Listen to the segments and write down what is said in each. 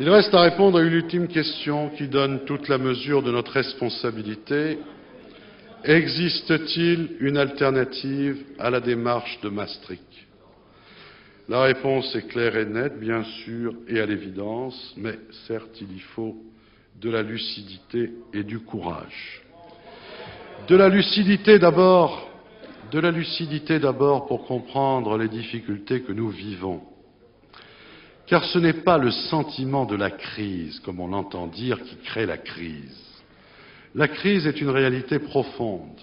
Il reste à répondre à une ultime question qui donne toute la mesure de notre responsabilité. Existe-t-il une alternative à la démarche de Maastricht? La réponse est claire et nette, bien sûr, et à l'évidence, mais certes, il y faut de la lucidité et du courage. De la lucidité d'abord, de la lucidité d'abord pour comprendre les difficultés que nous vivons. Car ce n'est pas le sentiment de la crise, comme on l'entend dire, qui crée la crise. La crise est une réalité profonde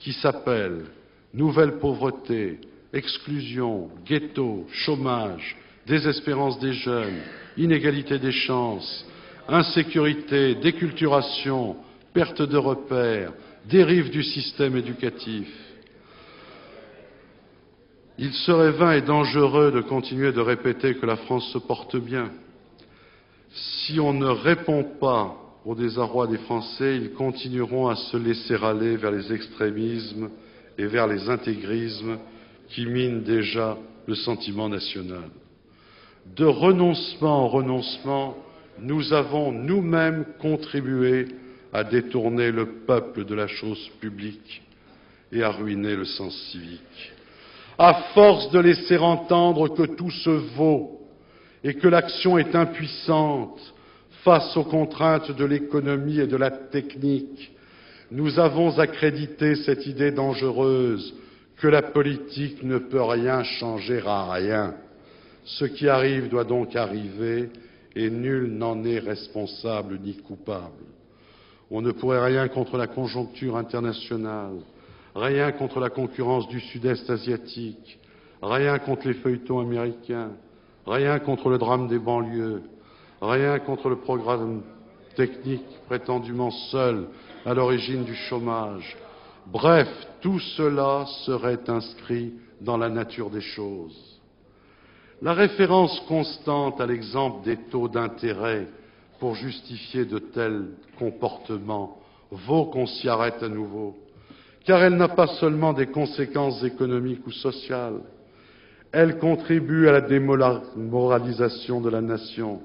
qui s'appelle nouvelle pauvreté, exclusion, ghetto, chômage, désespérance des jeunes, inégalité des chances, insécurité, déculturation, perte de repères, dérive du système éducatif. Il serait vain et dangereux de continuer de répéter que la France se porte bien. Si on ne répond pas au désarroi des Français, ils continueront à se laisser aller vers les extrémismes et vers les intégrismes qui minent déjà le sentiment national. De renoncement en renoncement, nous avons nous-mêmes contribué à détourner le peuple de la chose publique et à ruiner le sens civique. À force de laisser entendre que tout se vaut et que l'action est impuissante face aux contraintes de l'économie et de la technique, nous avons accrédité cette idée dangereuse que la politique ne peut rien changer à rien. Ce qui arrive doit donc arriver et nul n'en est responsable ni coupable. On ne pourrait rien contre la conjoncture internationale, rien contre la concurrence du sud-est asiatique, rien contre les feuilletons américains, rien contre le drame des banlieues, rien contre le programme technique prétendument seul à l'origine du chômage. Bref, tout cela serait inscrit dans la nature des choses. La référence constante à l'exemple des taux d'intérêt pour justifier de tels comportements vaut qu'on s'y arrête à nouveau, car elle n'a pas seulement des conséquences économiques ou sociales, elle contribue à la démoralisation de la nation.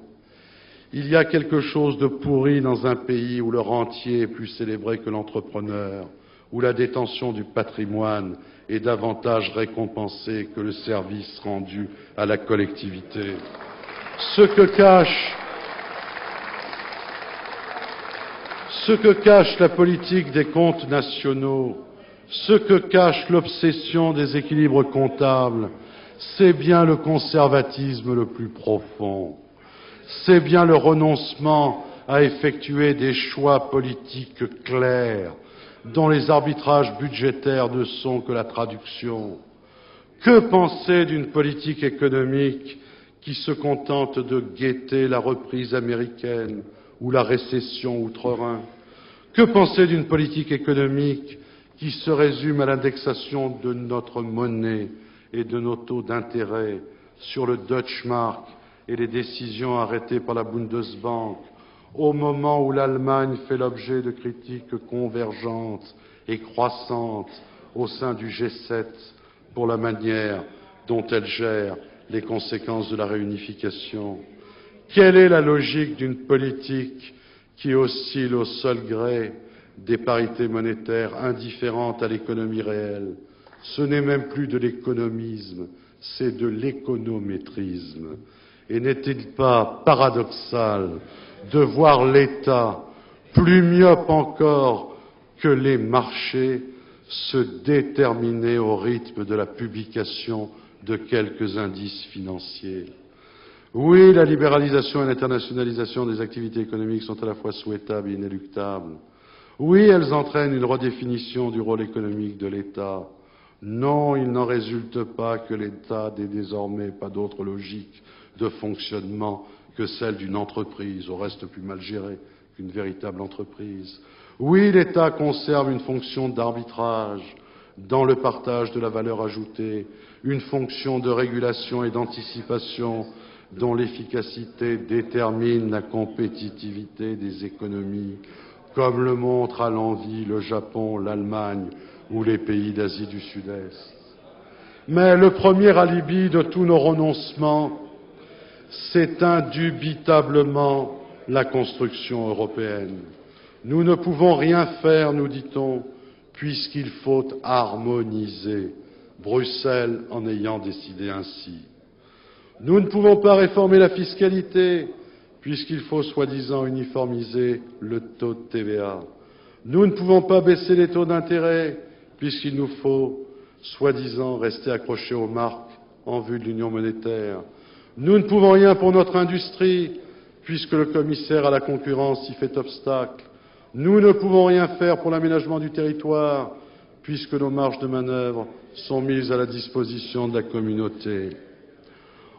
Il y a quelque chose de pourri dans un pays où le rentier est plus célébré que l'entrepreneur, où la détention du patrimoine est davantage récompensée que le service rendu à la collectivité. Ce que cache, ce que cache la politique des comptes nationaux, ce que cache l'obsession des équilibres comptables, c'est bien le conservatisme le plus profond, c'est bien le renoncement à effectuer des choix politiques clairs, dont les arbitrages budgétaires ne sont que la traduction. Que penser d'une politique économique qui se contente de guetter la reprise américaine ou la récession outre-Rhin? Que penser d'une politique économique qui se résume à l'indexation de notre monnaie et de nos taux d'intérêt sur le Deutsche Mark et les décisions arrêtées par la Bundesbank au moment où l'Allemagne fait l'objet de critiques convergentes et croissantes au sein du G7 pour la manière dont elle gère les conséquences de la réunification. Quelle est la logique d'une politique qui oscille au seul gré des parités monétaires indifférentes à l'économie réelle Ce n'est même plus de l'économisme, c'est de l'économétrisme. Et n'est-il pas paradoxal de voir l'État, plus myope encore que les marchés, se déterminer au rythme de la publication de quelques indices financiers? Oui, la libéralisation et l'internationalisation des activités économiques sont à la fois souhaitables et inéluctables. Oui, elles entraînent une redéfinition du rôle économique de l'État. Non, il n'en résulte pas que l'État n'ait désormais pas d'autre logique de fonctionnement que celle d'une entreprise, au reste plus mal gérée qu'une véritable entreprise. Oui, l'État conserve une fonction d'arbitrage dans le partage de la valeur ajoutée, une fonction de régulation et d'anticipation dont l'efficacité détermine la compétitivité des économies, comme le montrent à l'envie le Japon, l'Allemagne ou les pays d'Asie du Sud-Est. Mais le premier alibi de tous nos renoncements, c'est indubitablement la construction européenne. Nous ne pouvons rien faire, nous dit-on, puisqu'il faut harmoniser, Bruxelles en ayant décidé ainsi. Nous ne pouvons pas réformer la fiscalité, puisqu'il faut soi-disant uniformiser le taux de TVA. Nous ne pouvons pas baisser les taux d'intérêt, puisqu'il nous faut, soi-disant, rester accrochés aux marques en vue de l'union monétaire. Nous ne pouvons rien pour notre industrie, puisque le commissaire à la concurrence y fait obstacle. Nous ne pouvons rien faire pour l'aménagement du territoire, puisque nos marges de manœuvre sont mises à la disposition de la communauté.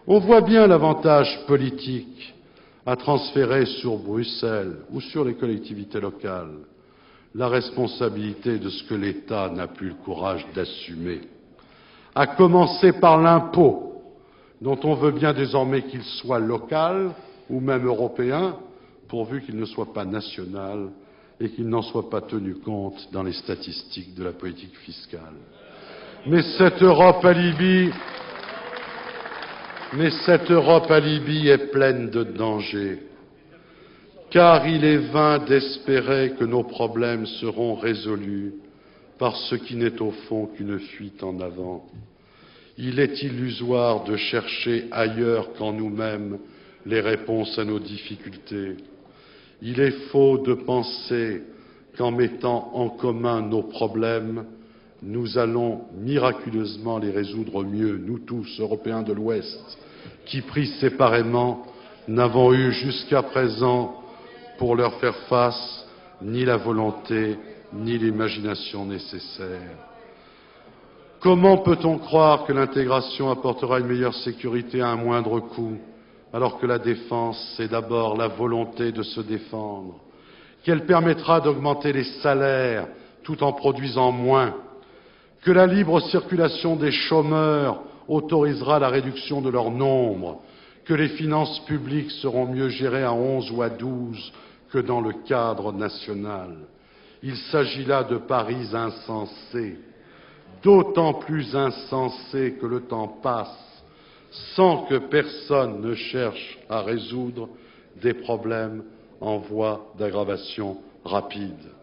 On voit bien l'avantage politique à transférer sur Bruxelles ou sur les collectivités locales la responsabilité de ce que l'État n'a plus le courage d'assumer, à commencer par l'impôt, dont on veut bien désormais qu'il soit local ou même européen, pourvu qu'il ne soit pas national et qu'il n'en soit pas tenu compte dans les statistiques de la politique fiscale. Mais cette Europe alibi, mais cette Europe alibi est pleine de dangers, car il est vain d'espérer que nos problèmes seront résolus par ce qui n'est au fond qu'une fuite en avant. Il est illusoire de chercher ailleurs qu'en nous-mêmes les réponses à nos difficultés. Il est faux de penser qu'en mettant en commun nos problèmes, nous allons miraculeusement les résoudre mieux, nous tous, Européens de l'Ouest, qui, pris séparément, n'avons eu jusqu'à présent pour leur faire face ni la volonté ni l'imagination nécessaires. Comment peut-on croire que l'intégration apportera une meilleure sécurité à un moindre coût alors que la défense, c'est d'abord la volonté de se défendre, qu'elle permettra d'augmenter les salaires tout en produisant moins, que la libre circulation des chômeurs autorisera la réduction de leur nombre, que les finances publiques seront mieux gérées à onze ou à douze que dans le cadre national. Il s'agit là de paris insensés, d'autant plus insensés que le temps passe sans que personne ne cherche à résoudre des problèmes en voie d'aggravation rapide.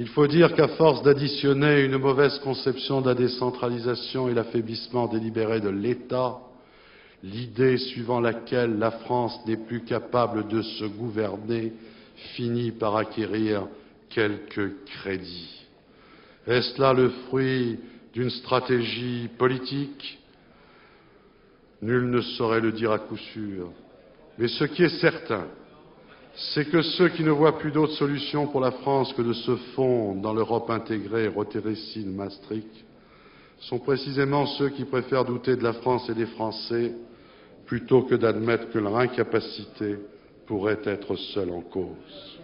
Il faut dire qu'à force d'additionner une mauvaise conception de la décentralisation et l'affaiblissement délibéré de l'État, l'idée suivant laquelle la France n'est plus capable de se gouverner finit par acquérir quelques crédits. Est-ce là le fruit d'une stratégie politique? Nul ne saurait le dire à coup sûr. Mais ce qui est certain, c'est que ceux qui ne voient plus d'autre solution pour la France que de se fondre dans l'Europe intégrée Rotérécine Maastricht sont précisément ceux qui préfèrent douter de la France et des Français plutôt que d'admettre que leur incapacité pourrait être seule en cause.